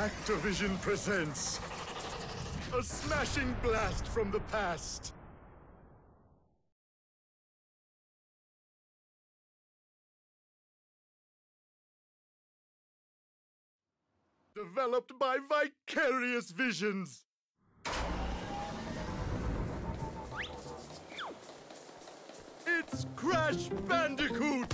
Activision presents a smashing blast from the past. Developed by Vicarious Visions. It's Crash Bandicoot!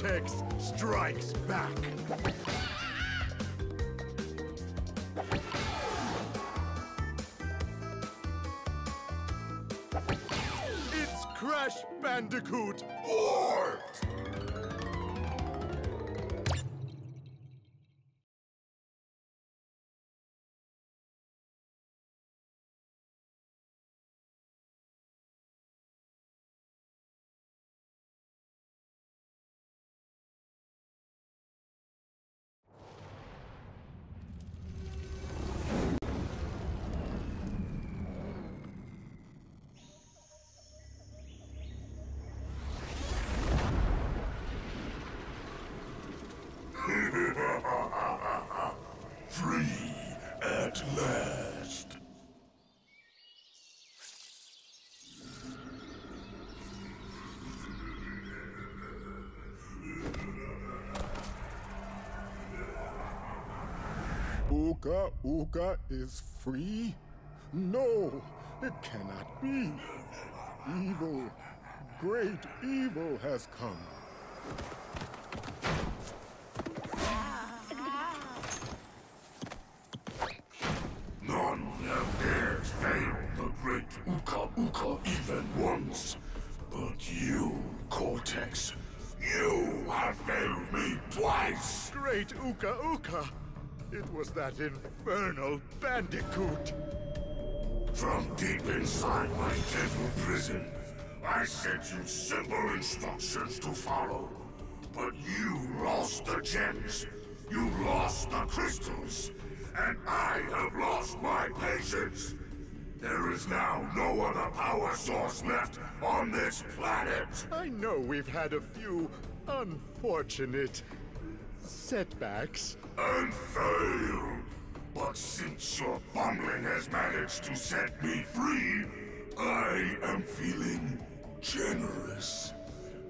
Cortex strikes back! It's Crash Bandicoot Uka Uka is free? No, it cannot be. Evil, great evil has come. None have dared fail the great Uka Uka even once. But you, Cortex, you have failed me twice! Great Uka Uka! It was that infernal bandicoot! From deep inside my devil prison, I sent you simple instructions to follow. But you lost the gems, you lost the crystals, and I have lost my patience. There is now no other power source left on this planet. I know we've had a few unfortunate setbacks. and failed. But since your bumbling has managed to set me free, I am feeling generous.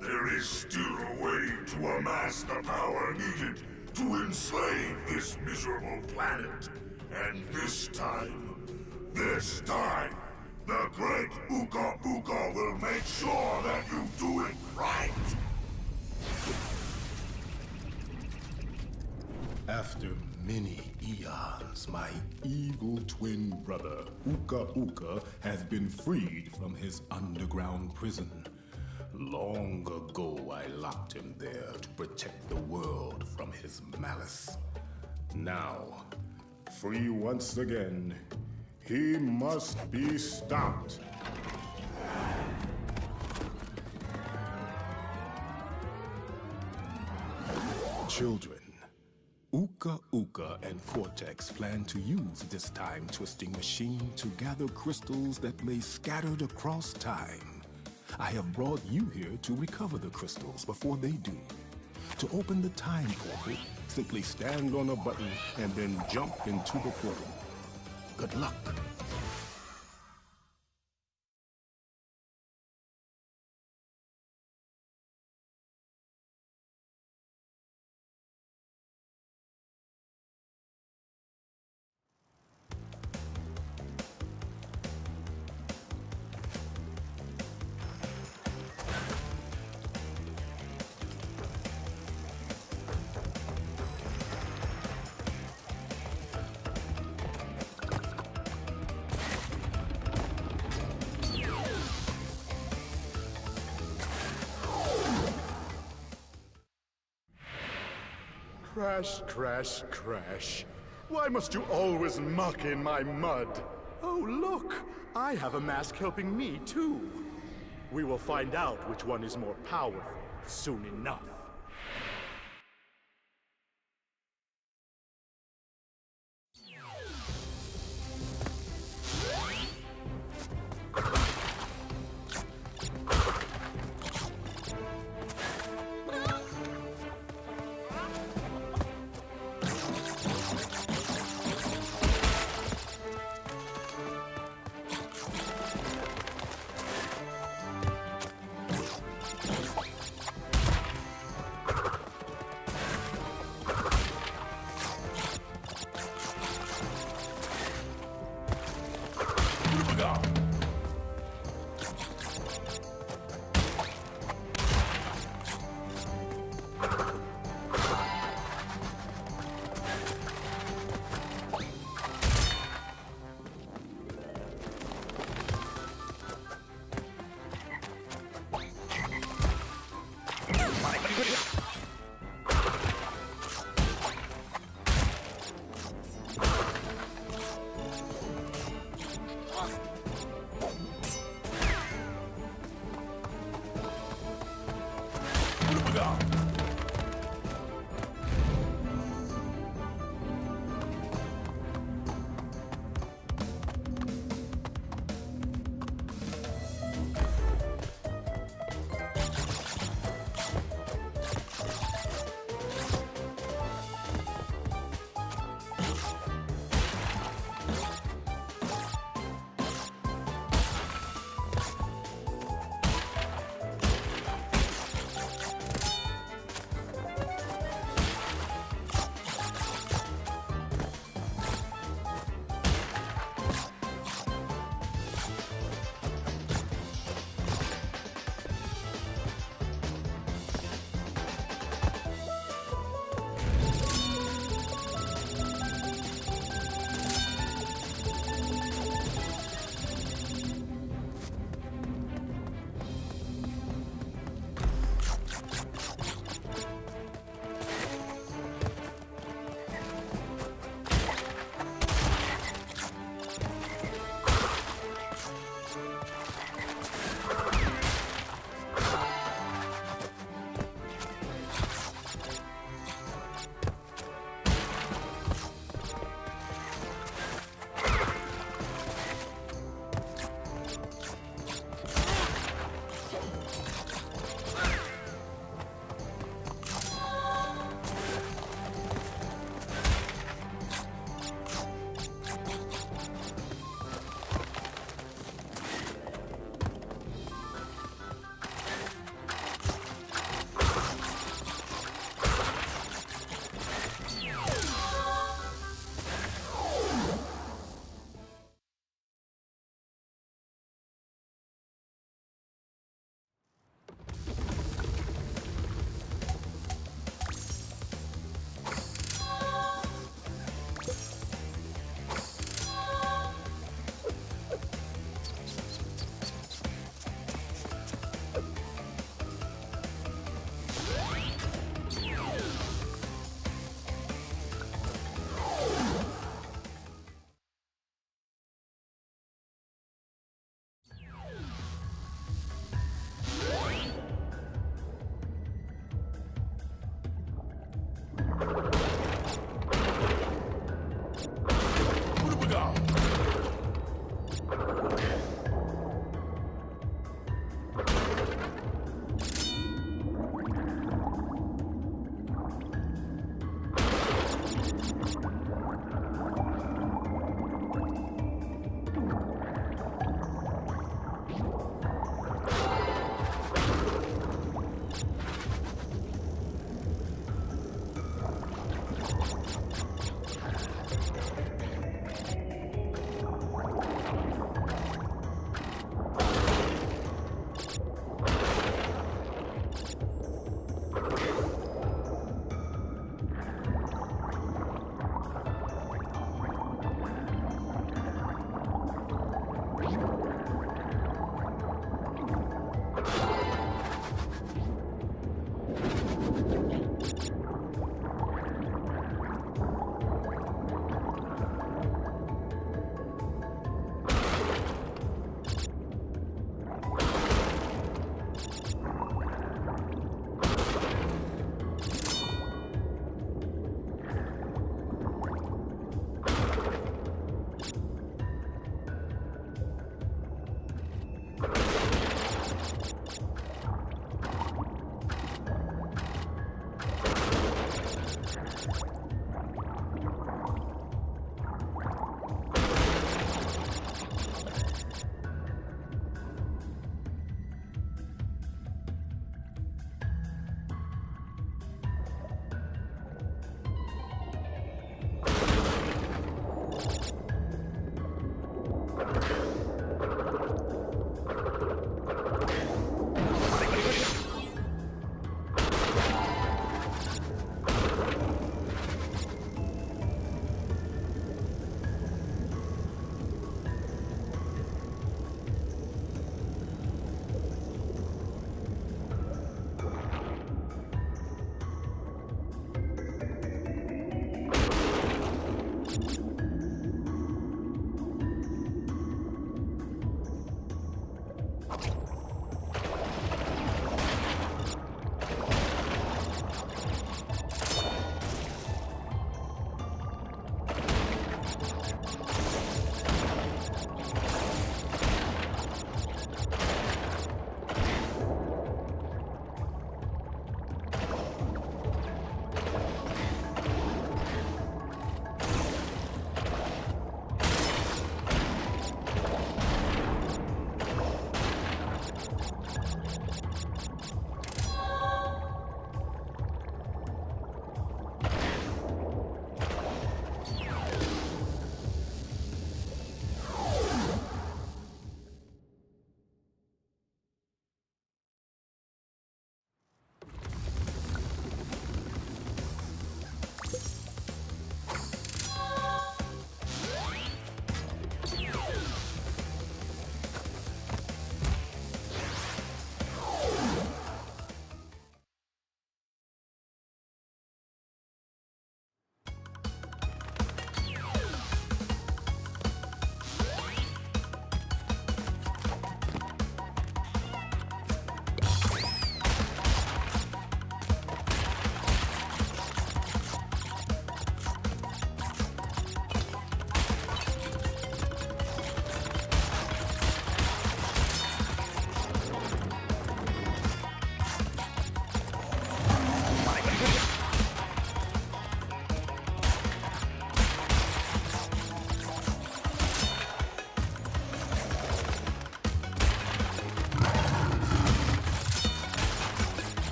There is still a way to amass the power needed to enslave this miserable planet. And this time, this time, the great Uka Uka will make sure that you do it right. After many eons, my evil twin brother, Uka Uka, has been freed from his underground prison. Long ago, I locked him there to protect the world from his malice. Now, free once again, he must be stopped. Children, Uka Uka and Cortex plan to use this time twisting machine to gather crystals that lay scattered across time. I have brought you here to recover the crystals before they do. To open the time portal, simply stand on a button and then jump into the portal. Good luck. Crash, crash, crash. Why must you always muck in my mud? Oh, look! I have a mask helping me, too. We will find out which one is more powerful soon enough.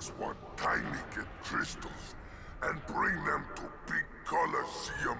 Want tiny get crystals and bring them to big Colosseum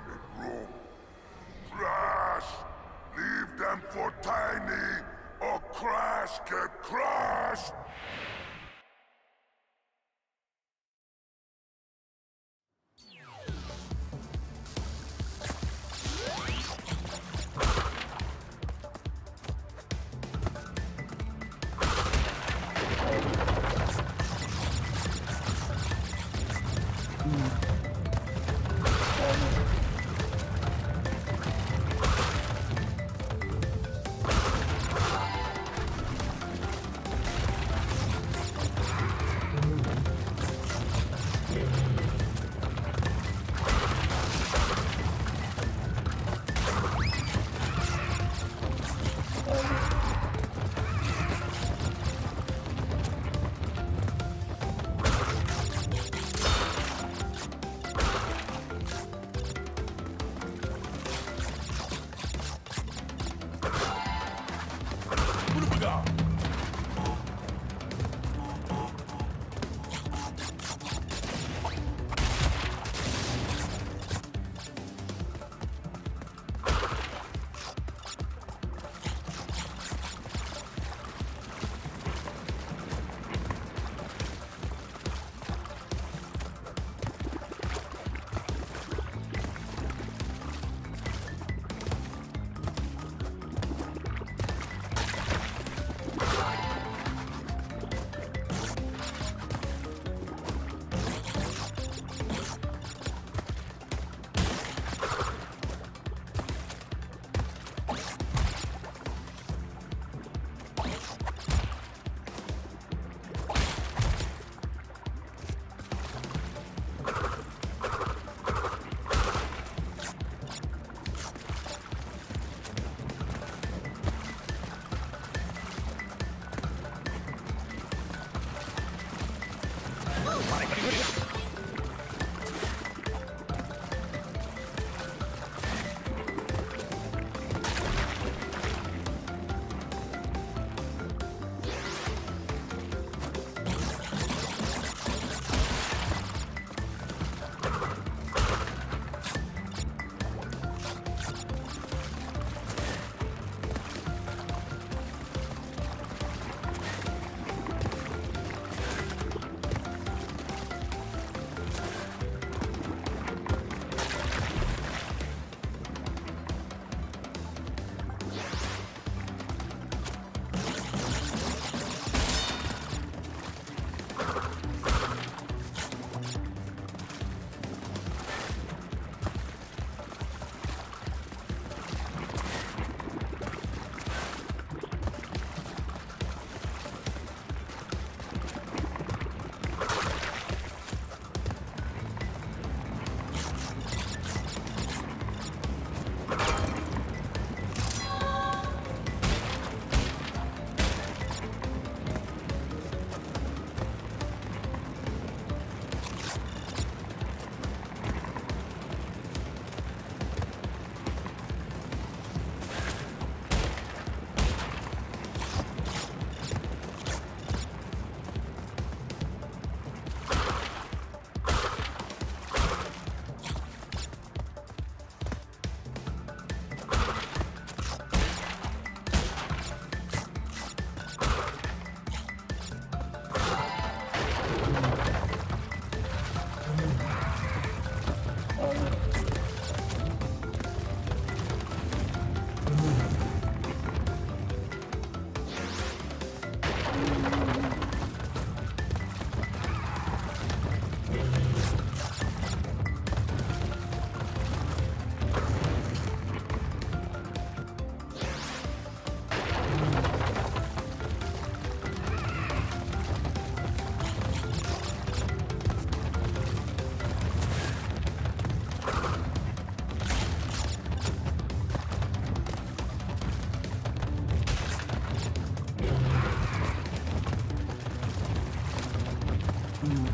Hum.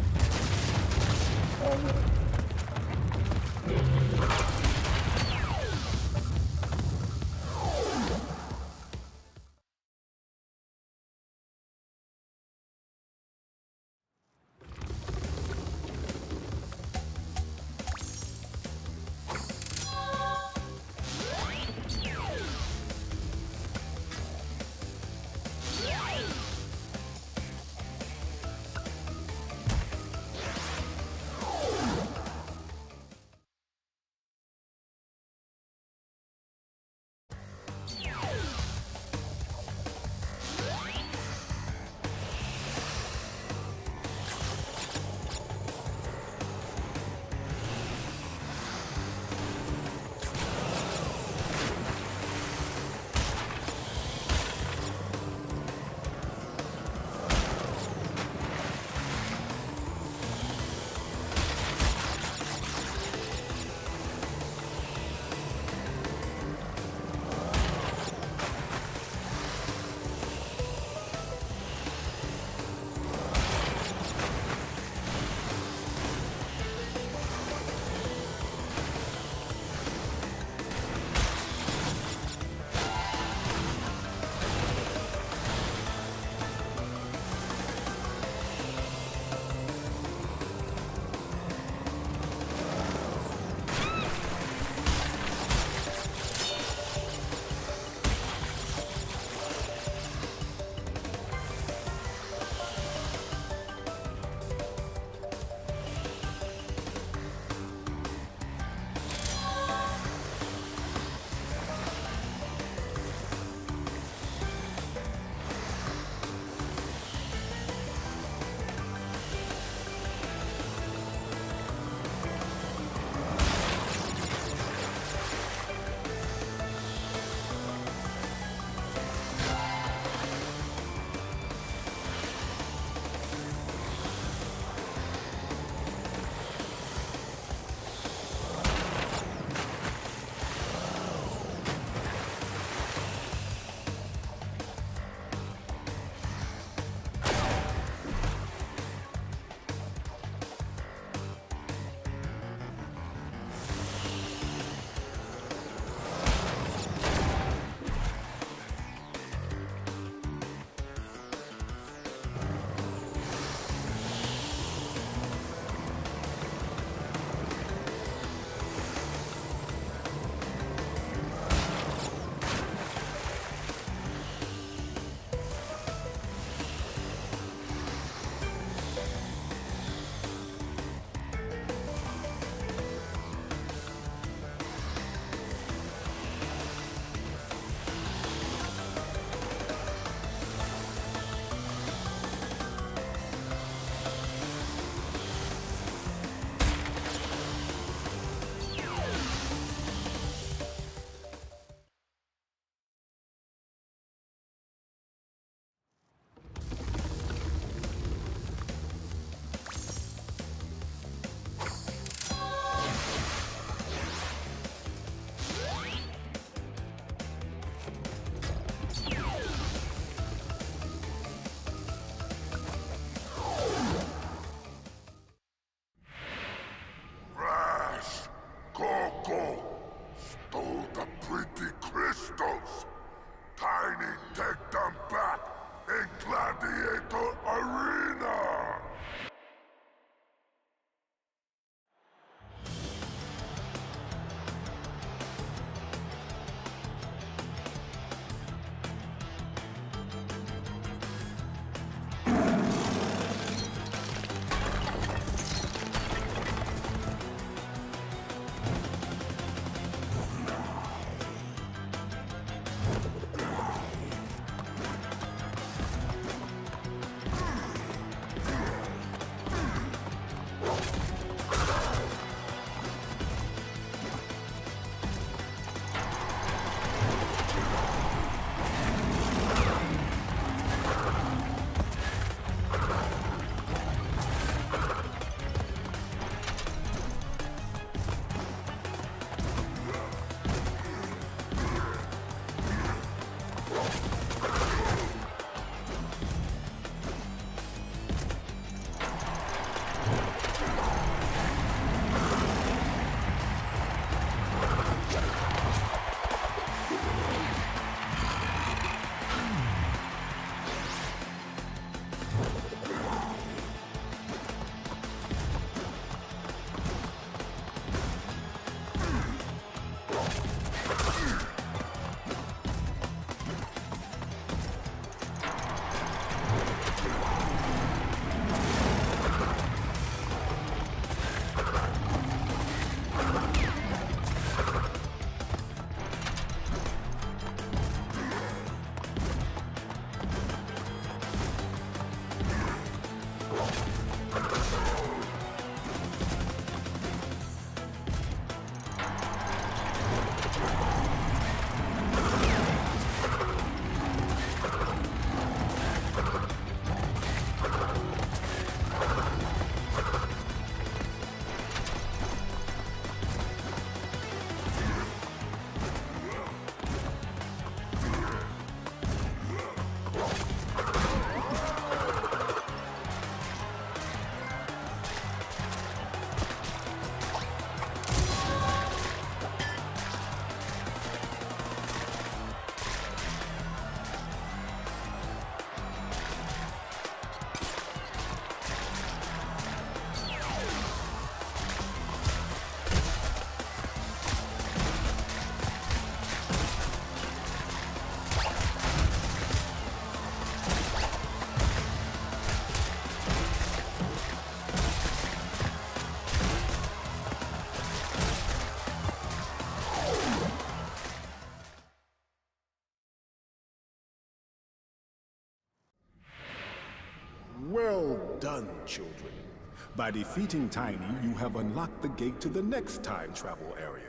By defeating Tiny, you have unlocked the gate to the next time travel area.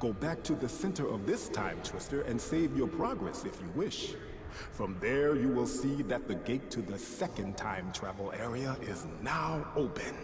Go back to the center of this time twister and save your progress if you wish. From there, you will see that the gate to the second time travel area is now open.